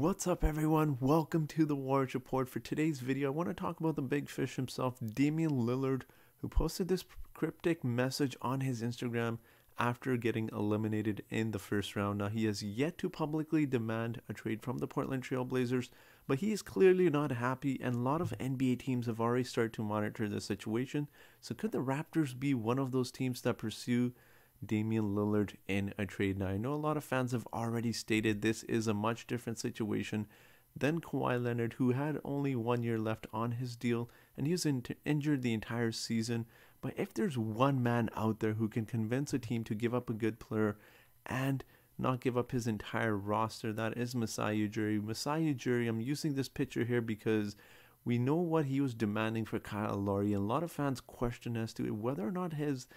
What's up everyone? Welcome to the Waraich Report. For today's video, I want to talk about the big fish himself, Damian Lillard, who posted this cryptic message on his Instagram after getting eliminated in the first round. Now, he has yet to publicly demand a trade from the Portland Trail Blazers, but he is clearly not happy, and a lot of NBA teams have already started to monitor the situation. So, could the Raptors be one of those teams that pursue Damian Lillard in a trade? Now, I know a lot of fans have already stated this is a much different situation than Kawhi Leonard, who had only one year left on his deal and he was in- injured the entire season. But if there's one man out there who can convince a team to give up a good player and not give up his entire roster, that is Masai Ujiri. Masai Ujiri, I'm using this picture here because we know what he was demanding for Kyle Lowry, and a lot of fans question as to whether or not his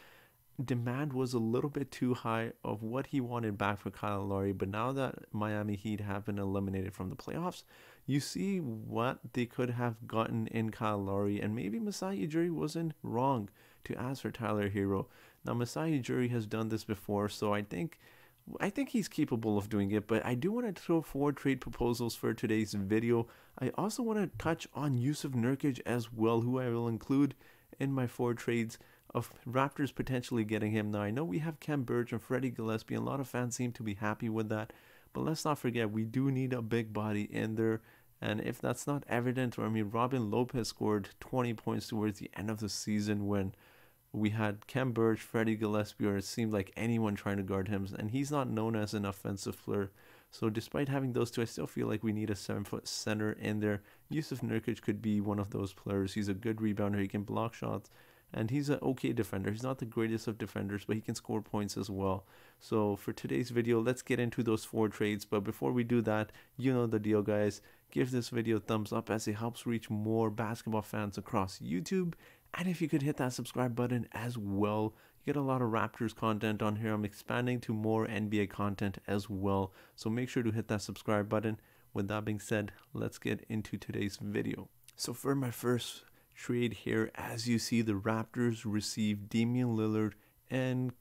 demand was a little bit too high of what he wanted back for Kyle Lowry. But now that Miami Heat have been eliminated from the playoffs, you see what they could have gotten in Kyle Lowry, and maybe Masai Ujiri wasn't wrong to ask for Tyler Herro. Now Masai Ujiri has done this before, so I think I think he's capable of doing it, but I do want to throw four trade proposals for today's video. I also want to touch on Jusuf Nurkic as well, who I will include in my four trades of Raptors potentially getting him. Now, I know we have Khem Birch and Freddie Gillespie, and a lot of fans seem to be happy with that. But let's not forget, we do need a big body in there. And if that's not evident, or I mean, Robin Lopez scored 20 points towards the end of the season when we had Khem Birch, Freddie Gillespie, or it seemed like anyone trying to guard him, and he's not known as an offensive player. So despite having those two, I still feel like we need a seven foot center in there. Jusuf Nurkic could be one of those players. He's a good rebounder. He can block shots and he's an okay defender. He's not the greatest of defenders, but he can score points as well. So for today's video, let's get into those four trades. But before we do that, you know the deal, guys. Give this video a thumbs up as it helps reach more basketball fans across YouTube. And if you could hit that subscribe button as well, you get a lot of Raptors content on here. I'm expanding to more NBA content as well. So make sure to hit that subscribe button. With that being said, let's get into today's video. So for my first trade here. As you see, the Raptors receive Damian Lillard and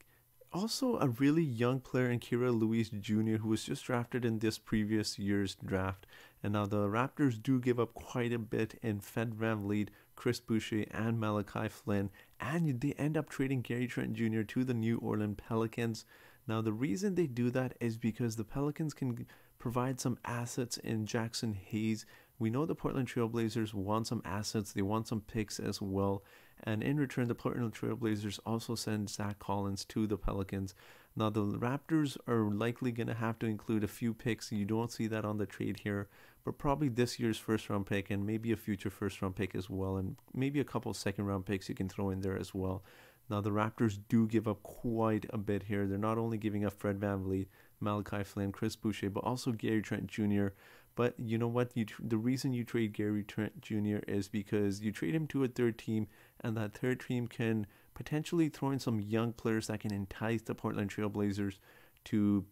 also a really young player in Kira Lewis Jr., who was just drafted in this previous year's draft. And now the Raptors do give up quite a bit in Fred lead, Chris Boucher, and Malachi Flynn. And they end up trading Gary Trent Jr. to the New Orleans Pelicans. Now, the reason they do that is because the Pelicans can provide some assets in Jaxson Hayes we know the Portland Trailblazers want some assets, they want some picks as well. And in return, the Portland Trailblazers also send Zach Collins to the Pelicans. Now, the Raptors are likely going to have to include a few picks. You don't see that on the trade here, but probably this year's first round pick and maybe a future first round pick as well. And maybe a couple second round picks you can throw in there as well. Now, the Raptors do give up quite a bit here. They're not only giving up Fred VanVleet, Malachi Flynn, Chris Boucher, but also Gary Trent Jr., but you know what? You the reason you trade Gary Trent Jr. is because you trade him to a third team, and that third team can potentially throw in some young players that can entice the Portland Trailblazers to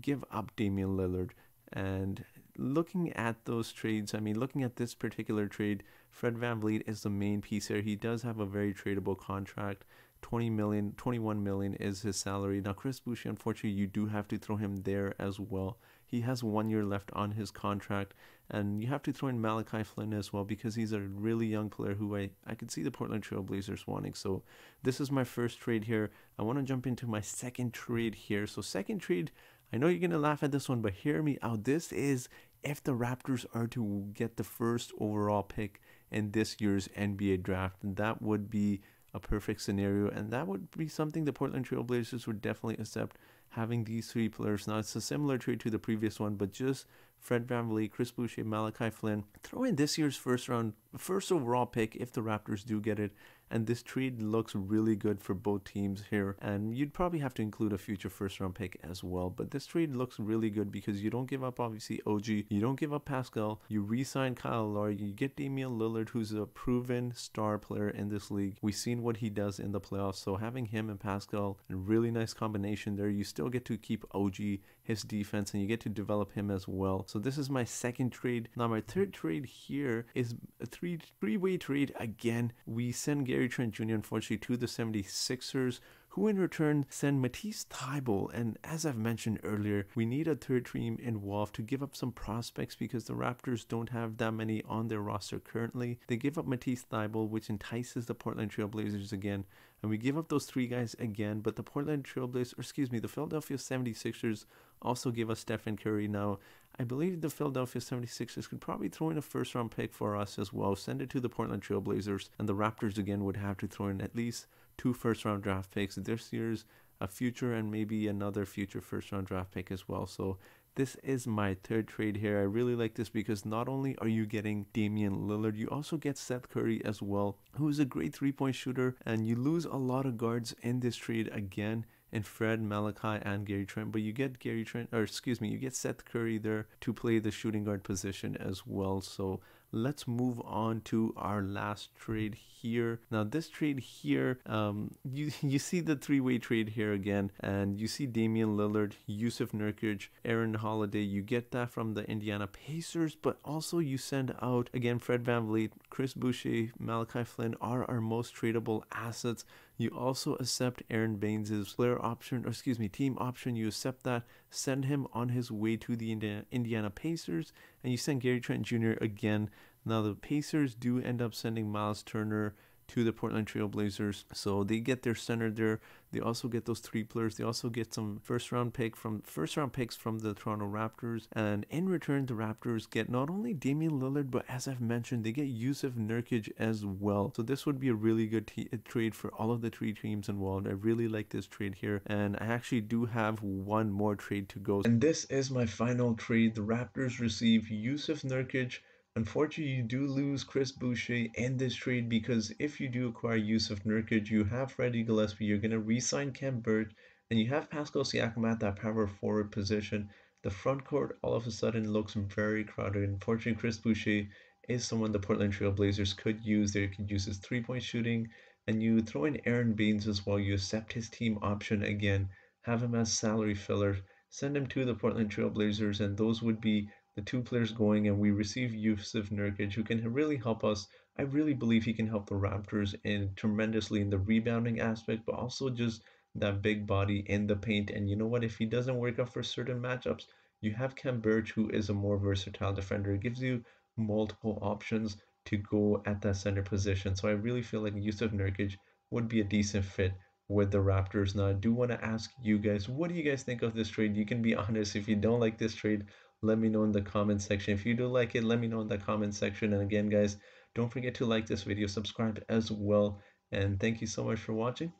give up Damian Lillard. And looking at those trades, I mean, looking at this particular trade, Fred Van VanVleet is the main piece here. He does have a very tradable contract. 20 million, 21 million is his salary. Now, Chris Boucher, unfortunately, you do have to throw him there as well. He has one year left on his contract, and you have to throw in Malachi Flynn as well because he's a really young player who I, I could see the Portland Trail Blazers wanting. So, this is my first trade here. I want to jump into my second trade here. So, second trade, I know you're going to laugh at this one, but hear me out. This is if the Raptors are to get the first overall pick in this year's NBA draft, and that would be a perfect scenario, and that would be something the Portland Trail Blazers would definitely accept having these three players. Now, it's a similar trade to the previous one, but just Fred VanVleet, Chris Boucher, Malachi Flynn. Throw in this year's first round, first overall pick if the Raptors do get it, and this trade looks really good for both teams here. And you'd probably have to include a future first round pick as well. But this trade looks really good because you don't give up, obviously, OG. You don't give up Pascal. You re sign Kyle Lowry. You get Damian Lillard, who's a proven star player in this league. We've seen what he does in the playoffs. So having him and Pascal, a really nice combination there. You still get to keep OG, his defense, and you get to develop him as well. So this is my second trade. Now, my third trade here is a three three way trade again. We send Gary Trent Jr. unfortunately to the 76ers who in return send Matisse Thybulle. And as I've mentioned earlier, we need a third team involved to give up some prospects because the Raptors don't have that many on their roster currently. They give up Matisse Thybulle, which entices the Portland Trailblazers again. And we give up those three guys again, but the Portland Trailblazers, or excuse me, the Philadelphia 76ers also give us Stephen Curry. Now, I believe the Philadelphia 76ers could probably throw in a first round pick for us as well, send it to the Portland Trailblazers, and the Raptors again would have to throw in at least two first round draft picks this year's, a future, and maybe another future first round draft pick as well. So this is my third trade here. I really like this because not only are you getting Damian Lillard, you also get Seth Curry as well, who is a great three point shooter, and you lose a lot of guards in this trade again in Fred, Malachi, and Gary Trent. But you get Gary Trent, or excuse me, you get Seth Curry there to play the shooting guard position as well. So let's move on to our last trade here. Now, this trade here, um, you you see the three-way trade here again, and you see Damian Lillard, Jusuf Nurkic, Aaron Holiday. You get that from the Indiana Pacers, but also you send out again Fred VanVleet, Chris Boucher, Malachi Flynn are our most tradable assets. You also accept Aaron Baynes' player option, or excuse me, team option. You accept that, send him on his way to the Indiana Pacers, and you send Gary Trent Jr. again. Now, the Pacers do end up sending Miles Turner to the Portland Trailblazers. So they get their center there. They also get those three players. They also get some first round pick from first round picks from the Toronto Raptors. And in return, the Raptors get not only Damian Lillard, but as I've mentioned, they get Jusuf Nurkic as well. So this would be a really good trade for all of the three teams involved. I really like this trade here. And I actually do have one more trade to go. And this is my final trade. The Raptors receive Jusuf Nurkic Unfortunately, you do lose Chris Boucher in this trade because if you do acquire Jusuf Nurkic, you have Freddie Gillespie, you're going to re-sign Khem Birch, and you have Pascal Siakam at that power forward position. The front court all of a sudden looks very crowded. Unfortunately, Chris Boucher is someone the Portland Trail Blazers could use. They could use his three-point shooting, and you throw in Aaron Baynes as well. You accept his team option again, have him as salary filler, send him to the Portland Trail Blazers, and those would be the two players going, and we receive Jusuf Nurkic, who can really help us. I really believe he can help the Raptors in tremendously in the rebounding aspect, but also just that big body in the paint. And you know what? If he doesn't work out for certain matchups, you have Khem Birch, who is a more versatile defender. It gives you multiple options to go at that center position. So I really feel like Jusuf Nurkic would be a decent fit with the Raptors. Now, I do want to ask you guys, what do you guys think of this trade? You can be honest. If you don't like this trade, let me know in the comment section. If you do like it, let me know in the comment section. And again, guys, don't forget to like this video, subscribe as well. And thank you so much for watching.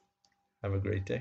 Have a great day.